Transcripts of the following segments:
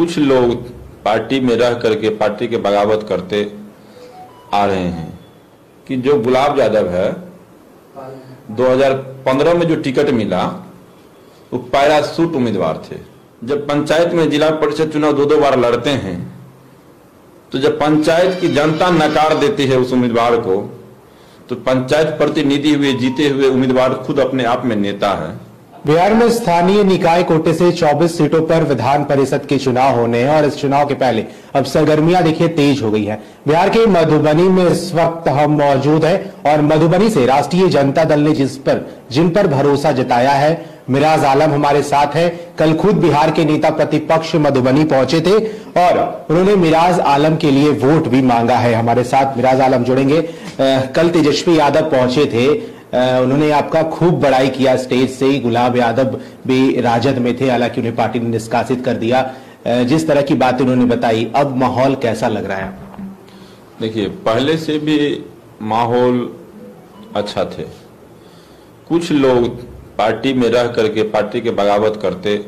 कुछ लोग पार्टी में रह करके, पार्टी के बगावत करते आ रहे हैं कि जो गुलाब यादव है 2015 में जो टिकट मिला, वो पैरासूट उम्मीदवार थे। जब पंचायत में जिला परिषद चुनाव दो दो बार लड़ते हैं तो जब पंचायत की जनता नकार देती है उस उम्मीदवार को तो पंचायत प्रतिनिधि हुए, जीते हुए उम्मीदवार खुद अपने आप में नेता है। बिहार में स्थानीय निकाय कोटे से 24 सीटों पर विधान परिषद के चुनाव होने हैं और इस चुनाव के पहले अब सरगर्मियाँ देखिए तेज हो गई है। बिहार के मधुबनी में इस वक्त हम मौजूद हैं और मधुबनी से राष्ट्रीय जनता दल ने जिस पर, जिन पर भरोसा जताया है, मिराज आलम हमारे साथ है। कल खुद बिहार के नेता प्रतिपक्ष मधुबनी पहुँचे थे और उन्होंने मिराज आलम के लिए वोट भी मांगा है। हमारे साथ मिराज आलम जुड़ेंगे। कल तेजस्वी यादव पहुँचे थे। उन्होंने आपका खूब बड़ाई किया स्टेज से ही। गुलाब यादव भी राजद में थे, हालाँकि उन्हें पार्टी ने निष्कासित कर दिया। जिस तरह की बातें उन्होंने बताई, अब माहौल कैसा लग रहा है देखिए, पहले से भी माहौल अच्छा थे। कुछ लोग पार्टी में रह करके, पार्टी के बगावत करते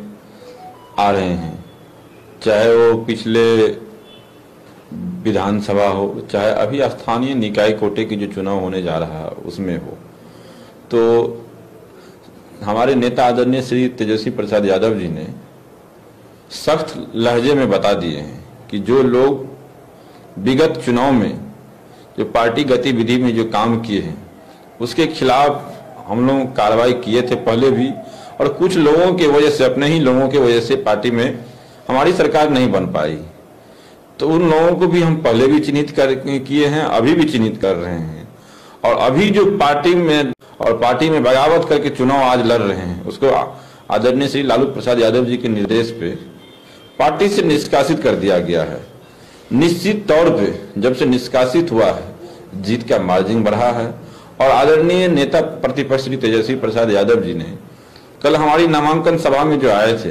आ रहे हैं। चाहे वो पिछले विधानसभा हो, चाहे अभी स्थानीय निकाय कोटे की जो चुनाव होने जा रहा है, उसमें हो। तो हमारे नेता आदरणीय श्री तेजस्वी प्रसाद यादव जी ने सख्त लहजे में बता दिए हैं कि जो लोग विगत चुनाव में जो पार्टी गतिविधि में जो काम किए हैं, उसके खिलाफ हम लोग कार्रवाई किए थे पहले भी, और कुछ लोगों के वजह से, अपने ही लोगों के वजह से पार्टी में हमारी सरकार नहीं बन पाई। तो उन लोगों को भी हम पहले भी चिन्हित कर किए हैं, अभी भी चिन्हित कर रहे हैं। और अभी जो पार्टी में और पार्टी में बगावत करके चुनाव आज लड़ रहे हैं, उसको आदरणीय श्री लालू प्रसाद यादव जी के निर्देश पे पार्टी से निष्कासित कर दिया गया है। निश्चित तौर पे जब से निष्कासित हुआ है, जीत का मार्जिन बढ़ा है और आदरणीय नेता प्रतिपक्ष श्री तेजस्वी प्रसाद यादव जी ने कल हमारी नामांकन सभा में जो आए थे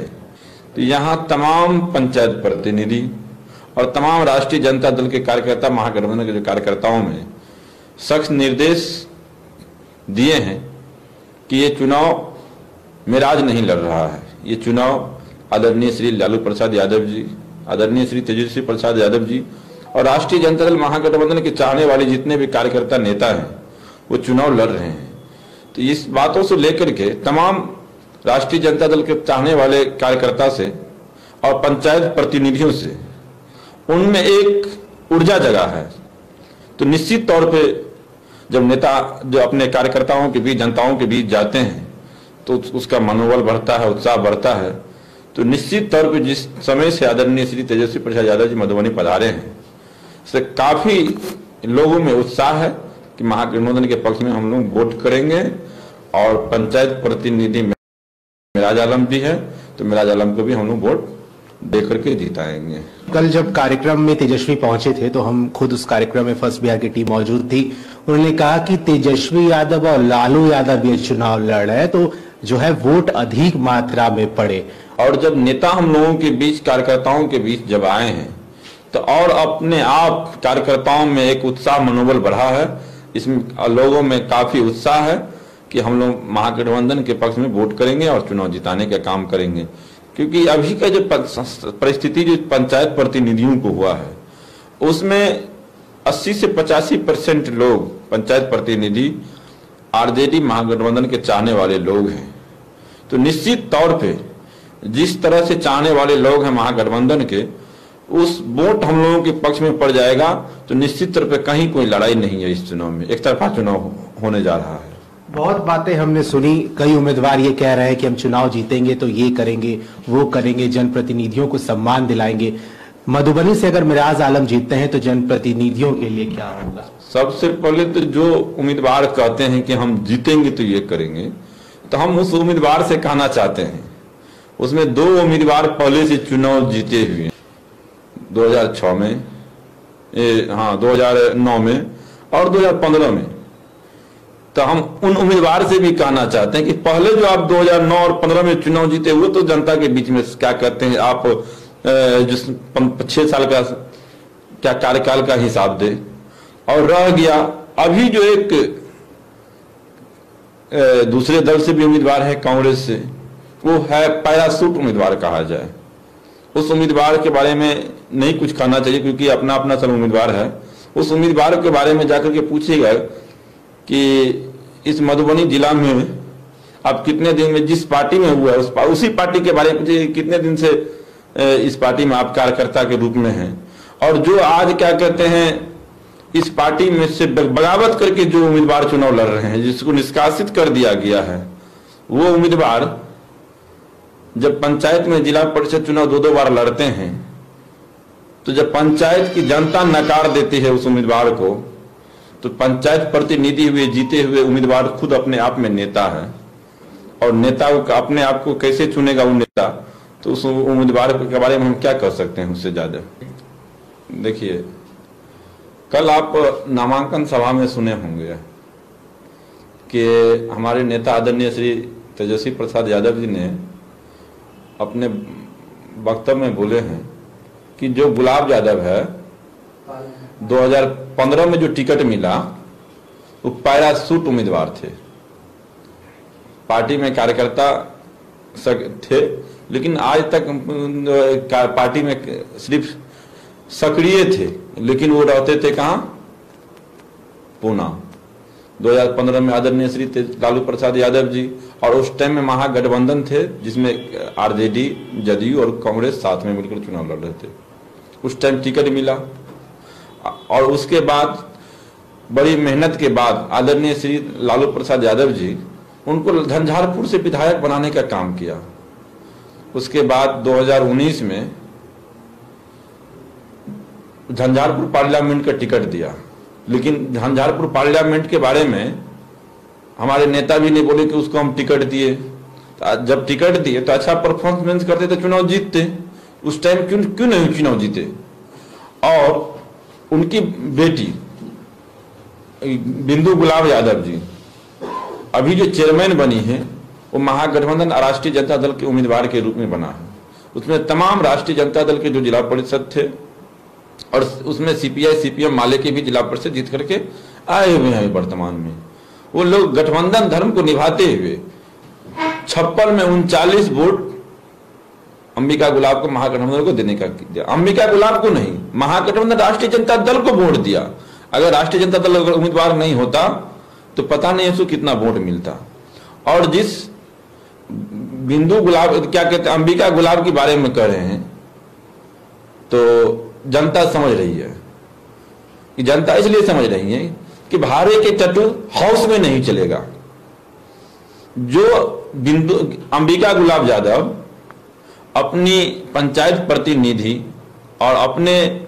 तो यहाँ तमाम पंचायत प्रतिनिधि और तमाम राष्ट्रीय जनता दल के कार्यकर्ता, महागठबंधन के जो कार्यकर्ताओं में सख्त निर्देश दिए हैं कि ये चुनाव मिराज नहीं लड़ रहा है। ये चुनाव आदरणीय श्री लालू प्रसाद यादव जी, आदरणीय श्री तेजस्वी प्रसाद यादव जी और राष्ट्रीय जनता दल महागठबंधन के चाहने वाले जितने भी कार्यकर्ता नेता हैं, वो चुनाव लड़ रहे हैं। तो इस बातों से लेकर के तमाम राष्ट्रीय जनता दल के चाहने वाले कार्यकर्ता से और पंचायत प्रतिनिधियों से, उनमें एक ऊर्जा जगा है। तो निश्चित तौर पे जब नेता जो अपने कार्यकर्ताओं के बीच, जनताओं के बीच जाते हैं तो उसका मनोबल बढ़ता है, उत्साह बढ़ता है। तो निश्चित तौर पर जिस समय से आदरणीय श्री तेजस्वी प्रसाद यादव जी मधुबनी पधारे हैं से काफ़ी लोगों में उत्साह है कि महागठबंधन के पक्ष में हम लोग वोट करेंगे और पंचायत प्रतिनिधि मिराज आलम भी है तो मिराज आलम को भी हम लोग वोट दे करके जिताएँगे कल जब कार्यक्रम में तेजस्वी पहुँचे थे तो हम खुद उस कार्यक्रम में फ़र्स्ट बिहार की टीम मौजूद थी। उन्होंने कहा कि तेजस्वी यादव और लालू यादव ये चुनाव लड़ रहे हैं तो जो है वोट अधिक मात्रा में पड़े। और जब नेता हम लोगों के बीच कार्यकर्ताओं के बीच जब आए हैं तो और अपने आप कार्यकर्ताओं में एक उत्साह मनोबल बढ़ा है। इसमें लोगों में काफ़ी उत्साह है कि हम लोग महागठबंधन के पक्ष में वोट करेंगे और चुनाव जिताने का काम करेंगे। क्योंकि अभी का जो परिस्थिति जो पंचायत प्रतिनिधियों को हुआ है, उसमें 80 से पचासी परसेंट लोग पंचायत प्रतिनिधि आरजेडी महागठबंधन के चाहने वाले लोग हैं। तो निश्चित तौर पे जिस तरह से चाहने वाले लोग हैं महागठबंधन के, उस वोट हम लोगों के पक्ष में पड़ जाएगा तो निश्चित तौर पे कहीं कोई लड़ाई नहीं है इस चुनाव में। एक तरफा चुनाव होने जा रहा है। बहुत बातें हमने सुनी कई उम्मीदवार ये कह रहे हैं कि हम चुनाव जीतेंगे तो ये करेंगे वो करेंगे जनप्रतिनिधियों को सम्मान दिलाएँगे। मधुबनी से अगर मिराज आलम जीतते हैं तो जनप्रतिनिधियों के लिए क्या होगा? सबसे पहले तो जो उम्मीदवार कहते हैं कि हम जीतेंगे तो ये करेंगे तो हम उस उम्मीदवार से कहना चाहते हैं। उसमें दो उम्मीदवार पहले से चुनाव जीते हुए 2006 में ए, हाँ 2009 में और 2015 में। तो हम उन उम्मीदवार से भी कहना चाहते हैं कि पहले जो आप 2009 और 15 में चुनाव जीते हुए तो जनता के बीच में क्या कहते हैं? आप जिस छह साल का, क्या कार्यकाल का हिसाब दे? और रह गया, अभी जो एक दूसरे दल से भी उम्मीदवार है, कांग्रेस से, वो है पैरासूट उम्मीदवार कहा जाए। उस उम्मीदवार के बारे में नहीं कुछ कहना चाहिए, क्योंकि अपना अपना सब उम्मीदवार है। उस उम्मीदवार के बारे में जाकर के पूछिएगा कि इस मधुबनी जिला में आप कितने दिन में जिस पार्टी में हुआ है उस पा, उसी पार्टी के बारे में कितने दिन से इस पार्टी में आप कार्यकर्ता के रूप में हैं। और जो आज क्या कहते हैं इस पार्टी में से बगावत करके जो उम्मीदवार चुनाव लड़ रहे हैं जिसको निष्कासित कर दिया गया है वो उम्मीदवार जब पंचायत में जिला परिषद चुनाव दो दो बार लड़ते हैं तो जब पंचायत की जनता नकार देती है उस उम्मीदवार को तो पंचायत प्रतिनिधि हुए, जीते हुए उम्मीदवार खुद अपने आप में नेता है। और नेता अपने आप को कैसे चुनेगा वो नेता? तो उस उम्मीदवार के बारे में हम क्या कर सकते हैं उससे ज़्यादा? देखिए, कल आप नामांकन सभा में सुने होंगे कि हमारे नेता आदरणीय श्री तेजस्वी प्रसाद यादव जी ने अपने वक्तव्य में बोले हैं कि जो गुलाब यादव है 2015 में जो टिकट मिला, वो पैरासूट उम्मीदवार थे। पार्टी में कार्यकर्ता थे, लेकिन आज तक पार्टी में सिर्फ़ सक्रिय थे, लेकिन वो रहते थे कहा? पूना। 2015 में आदरणीय श्री लालू प्रसाद यादव जी और उस टाइम में महागठबंधन थे, जिसमें आरजेडी, जदयू और कांग्रेस साथ में मिलकर चुनाव लड़ रहे थे। उस टाइम टिकट मिला। और उसके बाद, बड़ी मेहनत के बाद, आदरणीय श्री लालू प्रसाद यादव जी, उनको झंझारपुर से विधायक बनाने का काम किया। उसके बाद 2019 में झंझारपुर पार्लियामेंट का टिकट दिया। लेकिन झंझारपुर पार्लियामेंट के बारे में हमारे नेता भी नहीं बोले कि उसको हम टिकट दिए। तो जब टिकट दिए तो अच्छा परफॉर्मेंस करते तो चुनाव जीतते। उस टाइम क्यों क्यों नहीं चुनाव जीते? और उनकी बेटी, बिंदु गुलाब यादव जी, अभी जो चेयरमैन बनी है, वो महागठबंधन राष्ट्रीय जनता दल के उम्मीदवार के रूप में बना है। उसमें तमाम राष्ट्रीय जनता दल के जो जिला परिषद थे और उसमें सीपीआई सीपीएम माले के भी जिला परिषद जीत करके आए हुए हैं वर्तमान में। वो लोग गठबंधन धर्म को निभाते हुए छप्पन में उनचालीस वोट अंबिका गुलाब को महागठबंधन को देने का दिया। अंबिका गुलाब को नहीं, महागठबंधन राष्ट्रीय जनता दल को वोट दिया। अगर राष्ट्रीय जनता दल अगर उम्मीदवार नहीं होता तो पता नहीं उसको कितना वोट मिलता। और जिस बिंदु गुलाब, क्या कहते हैं, अंबिका गुलाब के बारे में कह रहे हैं तो जनता समझ रही है। कि जनता इसलिए समझ रही है कि भारे के चटु हाउस में नहीं चलेगा। जो बिंदु, अंबिका गुलाब यादव अपनी पंचायत प्रतिनिधि और अपने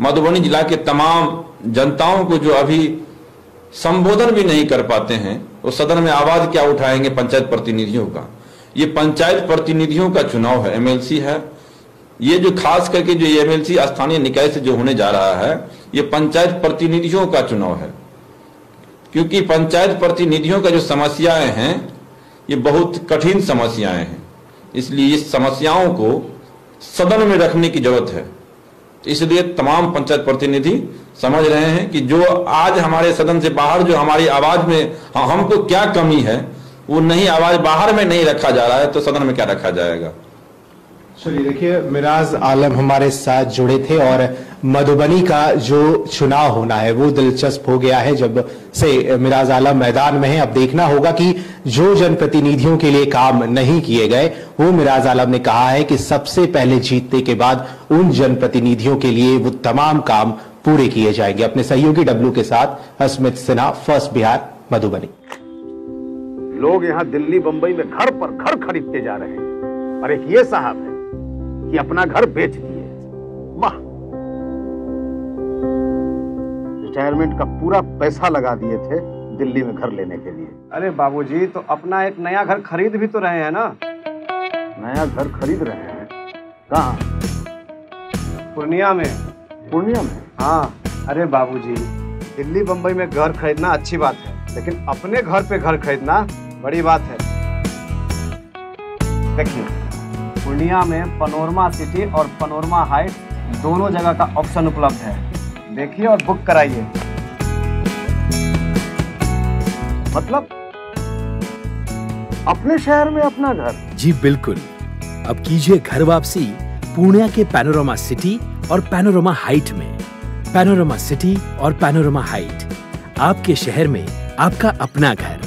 मधुबनी जिला के तमाम जनताओं को जो अभी संबोधन भी नहीं कर पाते हैं वो सदन में आवाज़ क्या उठाएँगे पंचायत प्रतिनिधियों का? ये पंचायत प्रतिनिधियों का चुनाव है एमएलसी है। ये जो खास करके जो एमएलसी स्थानीय निकाय से जो होने जा रहा है, ये पंचायत प्रतिनिधियों का चुनाव है। क्योंकि पंचायत प्रतिनिधियों का जो समस्याएँ हैं, ये बहुत कठिन समस्याएँ हैं। इसलिए इस समस्याओं को सदन में रखने की ज़रूरत है। इसलिए तमाम पंचायत प्रतिनिधि समझ रहे हैं कि जो आज हमारे सदन से बाहर जो हमारी आवाज़ में हमको क्या कमी है, वो नहीं, आवाज़ बाहर में नहीं रखा जा रहा है तो सदन में क्या रखा जाएगा? चलिए देखिए, मिराज आलम हमारे साथ जुड़े थे और मधुबनी का जो चुनाव होना है, वो दिलचस्प हो गया है जब से मिराज आलम मैदान में है। अब देखना होगा कि जो जनप्रतिनिधियों के लिए काम नहीं किए गए, वो मिराज आलम ने कहा है कि सबसे पहले जीतने के बाद उन जनप्रतिनिधियों के लिए वो तमाम काम पूरे किए जाएँगे। अपने सहयोगी डब्लू के साथ अस्मित सिन्हा फ़र्स्ट बिहार मधुबनी। लोग यहाँ दिल्ली, बंबई में घर पर घर खरीदते जा रहे हैं। और एक ये साहब है कि अपना घर बेच दिए रिटायरमेंट का पूरा पैसा लगा दिए थे दिल्ली में घर लेने के लिए। अरे बाबूजी तो अपना एक नया घर खरीद भी तो रहे हैं ना? नया घर खरीद रहे हैं? कहा? पूर्णिया में। पूर्णिया में? हाँ। अरे बाबूजी दिल्ली बम्बई में घर खरीदना अच्छी बात है लेकिन अपने घर पे घर खरीदना बड़ी बात है। देखिए पूर्णिया में पनोरमा सिटी और पनोरमा हाइट दोनों जगह का ऑप्शन उपलब्ध है। देखिए और बुक कराइए। मतलब अपने शहर में अपना घर। जी, बिल्कुल। अब कीजिए घर वापसी पूर्णिया के पैनोरमा सिटी और पैनोरमा हाइट में। पैनोरमा सिटी और पैनोरमा हाइट आपके शहर में आपका अपना घर।